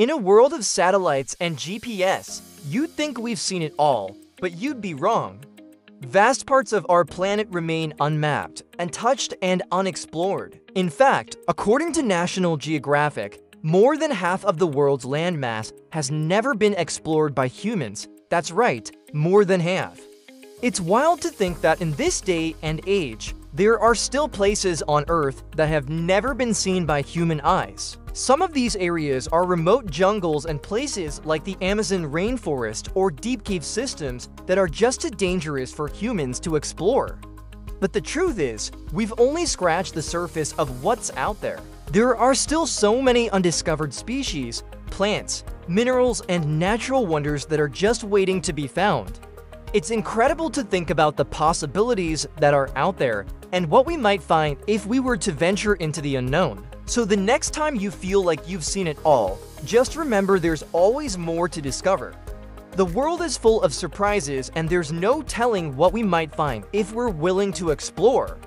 In a world of satellites and GPS, you'd think we've seen it all, but you'd be wrong. Vast parts of our planet remain unmapped, untouched, and unexplored. In fact, according to National Geographic, more than half of the world's landmass has never been explored by humans. That's right, more than half. It's wild to think that in this day and age, there are still places on Earth that have never been seen by human eyes. Some of these areas are remote jungles and places like the Amazon rainforest or deep cave systems that are just too dangerous for humans to explore. But the truth is, we've only scratched the surface of what's out there. There are still so many undiscovered species, plants, minerals, and natural wonders that are just waiting to be found. It's incredible to think about the possibilities that are out there and what we might find if we were to venture into the unknown. So the next time you feel like you've seen it all, just remember there's always more to discover. The world is full of surprises and there's no telling what we might find if we're willing to explore.